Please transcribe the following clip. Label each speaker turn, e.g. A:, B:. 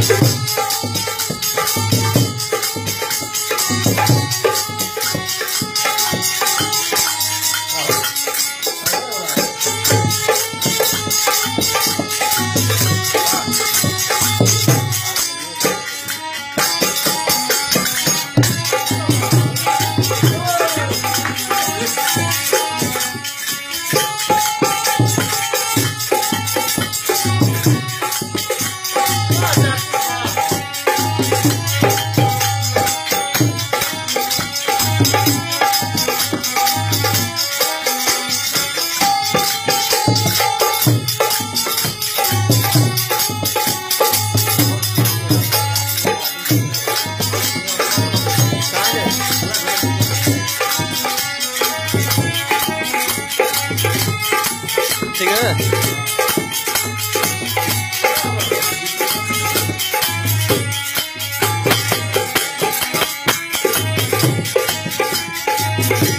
A: Thank you. ठीक
B: है Thank